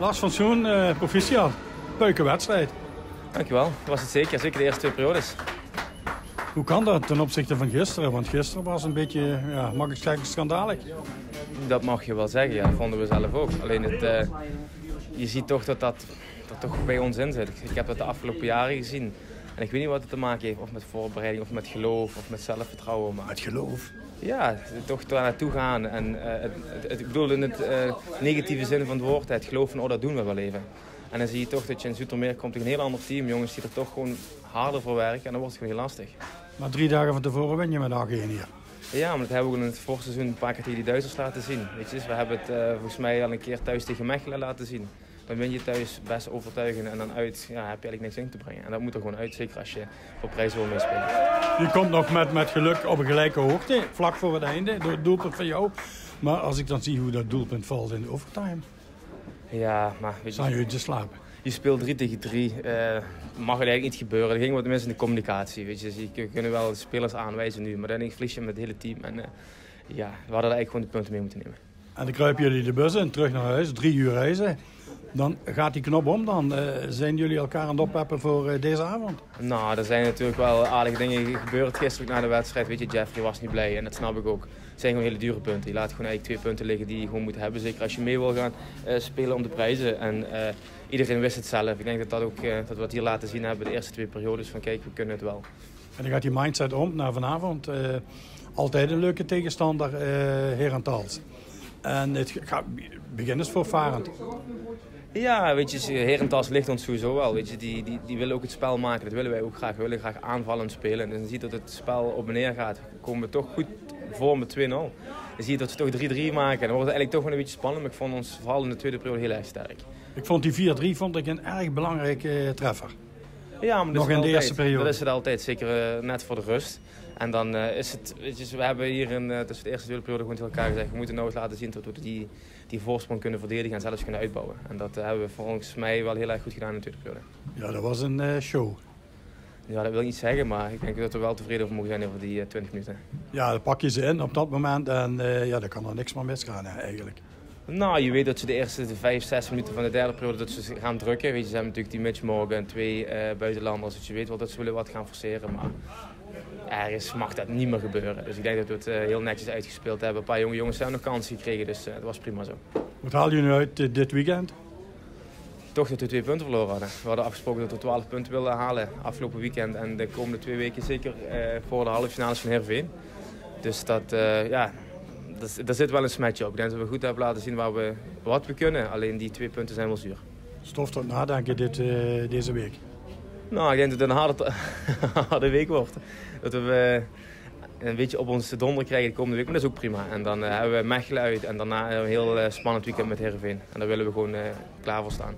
Lars van Zoen, uh, proficiat. Leuke wedstrijd. Dankjewel. Dat was het zeker. Zeker de eerste twee periodes. Hoe kan dat ten opzichte van gisteren? Want gisteren was een beetje, ja, mag ik zeggen, schandalig. Dat mag je wel zeggen, ja. Dat vonden we zelf ook. Alleen het, uh, je ziet toch dat dat, dat toch bij ons in zit. Ik heb dat de afgelopen jaren gezien. En ik weet niet wat het te maken heeft. Of met voorbereiding, of met geloof, of met zelfvertrouwen. Maar... Met geloof? Ja, toch daar naartoe gaan. En, uh, het, het, ik bedoel in het uh, negatieve zin van het woord. Het geloof van, oh dat doen we wel even. En dan zie je toch dat je in Zoetermeer komt tegen een heel ander team. Jongens die er toch gewoon harder voor werken. En dan wordt het gewoon heel lastig. Maar drie dagen van tevoren win je met 8 hier. Ja, maar dat hebben we in het voorseizoen een paar keer tegen die Duitsers laten zien. Weet je, dus we hebben het uh, volgens mij al een keer thuis tegen Mechelen laten zien. Dan win je thuis best overtuigend en dan uit ja, heb je eigenlijk niks in te brengen. En dat moet er gewoon uit, zeker als je voor prijs wil meespelen. Je komt nog met, met geluk op een gelijke hoogte, vlak voor het einde, door het doelpunt van jou. Maar als ik dan zie hoe dat doelpunt valt in de overtime. Ja, maar... Weet je, te slapen? je speelt 3 tegen 3. Uh, mag er eigenlijk niet gebeuren. Er ging wat mis in de communicatie. Weet je. Dus je kunnen wel spelers aanwijzen nu, maar dan verlies je met het hele team. En uh, ja, we hadden eigenlijk gewoon de punten mee moeten nemen. En dan kruipen jullie de bus in, terug naar huis, drie uur reizen. Dan gaat die knop om, dan uh, zijn jullie elkaar aan het oppeppen voor uh, deze avond? Nou, er zijn natuurlijk wel aardige dingen gebeurd gisteren na de wedstrijd. Weet je, Jeffrey was niet blij en dat snap ik ook. Het zijn gewoon hele dure punten. Je laat gewoon eigenlijk twee punten liggen die je gewoon moet hebben. Zeker als je mee wil gaan uh, spelen om de prijzen. En iedereen wist het zelf. Ik denk dat, dat, ook, dat we het hier laten zien hebben de eerste twee periodes. Van kijk, we kunnen het wel. En dan gaat die mindset om naar vanavond. altijd een leuke tegenstander, uh, Herentals. En het gaat, begin is voorvarend. Ja, weet je, Herentals ligt ons sowieso wel. Weet je, die, die, die willen ook het spel maken. Dat willen wij ook graag. We willen graag aanvallend spelen. En dan zie je dat het spel op en neer gaat. komen we toch goed voor met 2-0. Dan zie je dat ze toch 3-3 maken. Dan wordt het eigenlijk toch wel een beetje spannend. Maar ik vond ons vooral in de tweede periode heel erg sterk. Ik vond die 4-3 vond ik een erg belangrijke eh, treffer. Ja, maar Nog in de altijd, eerste periode. Dat is het altijd, zeker uh, net voor de rust. En dan uh, is het, je, we hebben hier in, uh, tussen de eerste en tweede periode gewoon tegen elkaar gezegd, we moeten nou eens laten zien dat we die, die voorsprong kunnen verdedigen en zelfs kunnen uitbouwen. En dat hebben we volgens mij wel heel erg goed gedaan in de tweede periode. Ja, dat was een show. Ja, dat wil ik niet zeggen, maar ik denk dat we wel tevreden over mogen zijn over die 20 minuten. Ja, dan pak je ze in op dat moment en ja, dan kan er niks meer misgaan eigenlijk. Nou, je weet dat ze de eerste de vijf, zes minuten van de derde periode dat ze gaan drukken. Weet je, ze hebben natuurlijk die Mitch Morgan en twee uh, buitenlanders. Dus je weet wel dat ze willen wat gaan forceren. Maar ergens mag dat niet meer gebeuren. Dus ik denk dat we het uh, heel netjes uitgespeeld hebben. Een paar jonge jongens hebben nog kansen gekregen, dus uh, dat was prima zo. Wat haal je nu uit dit weekend? Toch dat we twee punten verloren hadden. We hadden afgesproken dat we 12 punten wilden halen afgelopen weekend. En de komende twee weken zeker voor de halve finales van Herveen. Dus dat, ja, daar zit wel een smetje op. Ik denk dat we goed hebben laten zien waar we, wat we kunnen. Alleen die twee punten zijn wel zuur. Stof tot nadenken dit, uh, deze week? Nou, ik denk dat het een harde, harde week wordt. Dat we uh, een beetje op ons donder krijgen de komende week. Maar dat is ook prima. En dan uh, hebben we Mechelen uit. En daarna een heel spannend weekend met Heerenveen. En daar willen we gewoon klaar voor staan.